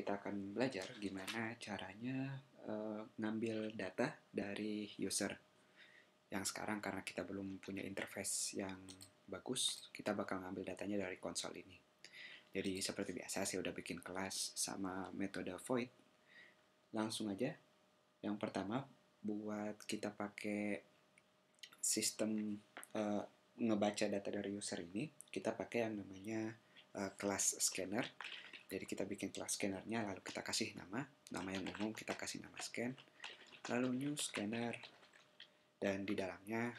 kita akan belajar gimana caranya uh, ngambil data dari user. Yang sekarang karena kita belum punya interface yang bagus, kita bakal ngambil datanya dari konsol ini. Jadi seperti biasa saya udah bikin kelas sama metode void. Langsung aja. Yang pertama buat kita pakai sistem uh, ngebaca data dari user ini, kita pakai yang namanya uh, kelas scanner jadi kita bikin kelas scannernya, lalu kita kasih nama, nama yang umum kita kasih nama scan, lalu new scanner, dan di dalamnya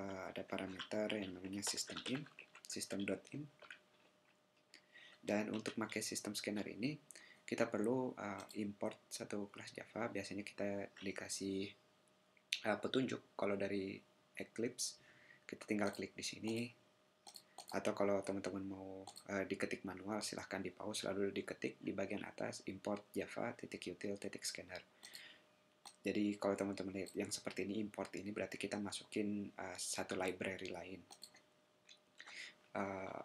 uh, ada parameter yang namanya system in, system.in. Dan untuk pakai sistem scanner ini, kita perlu uh, import satu kelas Java. Biasanya kita dikasih uh, petunjuk kalau dari Eclipse, kita tinggal klik di sini, atau kalau teman-teman mau uh, diketik manual silahkan di pause lalu diketik di bagian atas import java titik util titik scanner. Jadi kalau teman-teman lihat yang seperti ini import ini berarti kita masukin uh, satu library lain. Uh,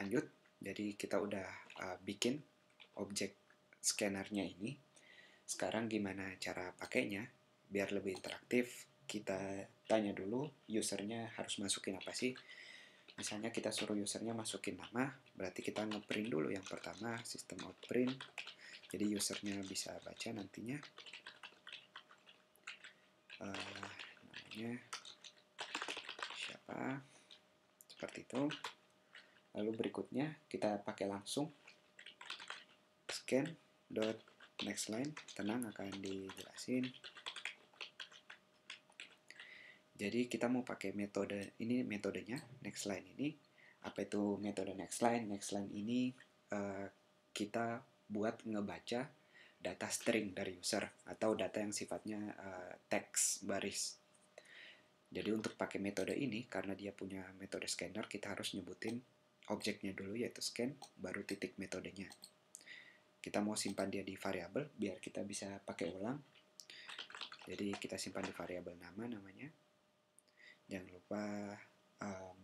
lanjut. Jadi kita udah uh, bikin objek scannernya ini. Sekarang gimana cara pakainya? Biar lebih interaktif kita tanya dulu usernya harus masukin apa sih misalnya kita suruh usernya masukin nama berarti kita ngeprint dulu yang pertama sistem out print jadi usernya bisa baca nantinya. Uh, namanya siapa? Seperti itu. Lalu berikutnya kita pakai langsung. Scan dot next line tenang akan dijelasin jadi kita mau pakai metode ini metodenya next line ini. Apa itu metode next line? Next line ini uh, kita buat ngebaca data string dari user atau data yang sifatnya uh, teks baris. Jadi untuk pakai metode ini karena dia punya metode scanner kita harus nyebutin objeknya dulu yaitu scan baru titik metodenya. Kita mau simpan dia di variabel biar kita bisa pakai ulang. Jadi kita simpan di variabel nama namanya jangan lupa um,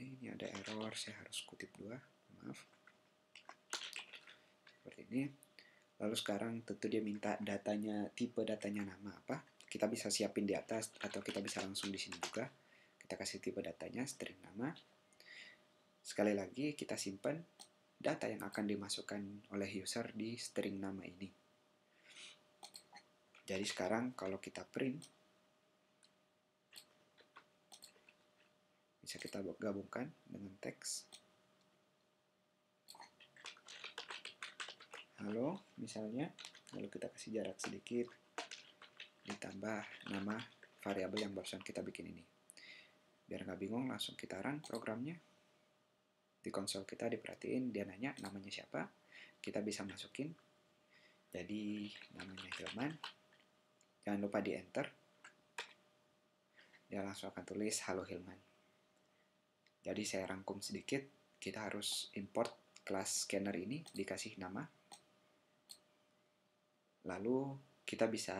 ini ada error saya harus kutip dua maaf. Seperti ini. Lalu sekarang tentu dia minta datanya tipe datanya nama apa. Kita bisa siapin di atas atau kita bisa langsung di sini juga. Kita kasih tipe datanya string nama. Sekali lagi kita simpan data yang akan dimasukkan oleh user di string nama ini. Jadi sekarang kalau kita print bisa kita gabungkan dengan teks. Halo misalnya lalu kita kasih jarak sedikit ditambah nama variabel yang barusan kita bikin ini. Biar nggak bingung langsung kita run programnya. Di konsol kita diperhatiin dia nanya namanya siapa kita bisa masukin. Jadi namanya Hilman. Jangan lupa di enter dia langsung akan tulis halo Hilman jadi saya rangkum sedikit, kita harus import kelas scanner ini dikasih nama. Lalu kita bisa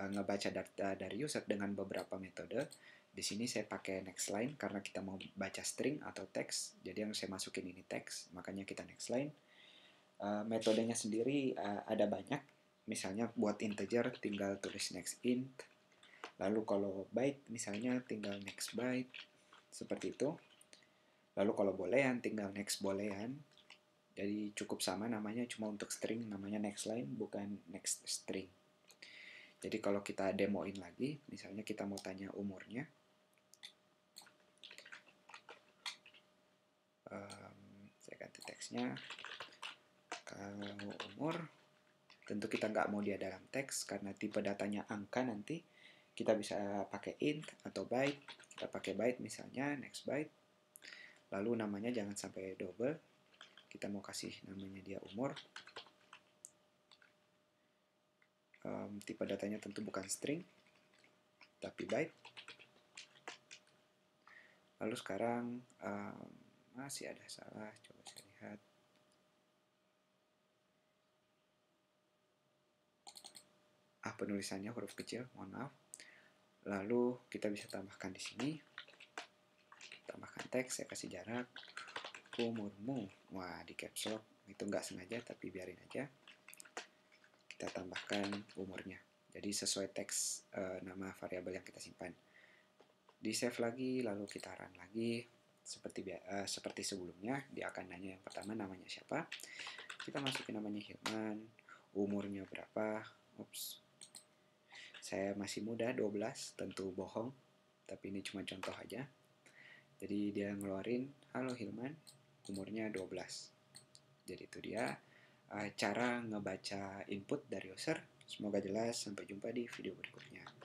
uh, ngebaca data dari user dengan beberapa metode. Di sini saya pakai next line karena kita mau baca string atau teks. Jadi yang saya masukin ini teks, makanya kita next line. Uh, metodenya sendiri uh, ada banyak. Misalnya buat integer tinggal tulis next int. Lalu kalau byte misalnya tinggal next byte. Seperti itu. Lalu kalau boolean tinggal next boolean. Jadi cukup sama namanya cuma untuk string namanya next line bukan next string. Jadi kalau kita demoin lagi, misalnya kita mau tanya umurnya. Um, saya ganti teksnya. Kalau umur, tentu kita nggak mau dia dalam teks karena tipe datanya angka nanti. Kita bisa pakai int atau byte. Kita pakai byte misalnya, next byte lalu namanya jangan sampai double. Kita mau kasih namanya dia umur. Um, tipe datanya tentu bukan string tapi byte. Lalu sekarang um, masih ada salah coba saya lihat. Ah penulisannya huruf kecil mohon maaf. Lalu kita bisa tambahkan di sini teks saya kasih jarak. Umurmu wah di caps lock. Itu nggak sengaja tapi biarin aja. Kita tambahkan umurnya. Jadi sesuai teks uh, nama variabel yang kita simpan. Di save lagi lalu kita run lagi. Seperti uh, seperti sebelumnya dia akan nanya yang pertama namanya siapa. Kita masukin namanya Hilman umurnya berapa? Ups. Saya masih muda 12 tentu bohong. Tapi ini cuma contoh aja jadi dia ngeluarin halo Hilman umurnya 12 jadi itu dia uh, cara ngebaca input dari user. Semoga jelas sampai jumpa di video berikutnya